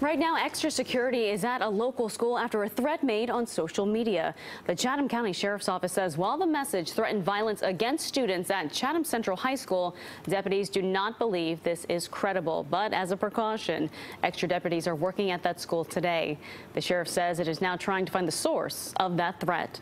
Right now, extra security is at a local school after a threat made on social media. The Chatham County Sheriff's Office says while the message threatened violence against students at Chatham Central High School, deputies do not believe this is credible. But as a precaution, extra deputies are working at that school today. The sheriff says it is now trying to find the source of that threat.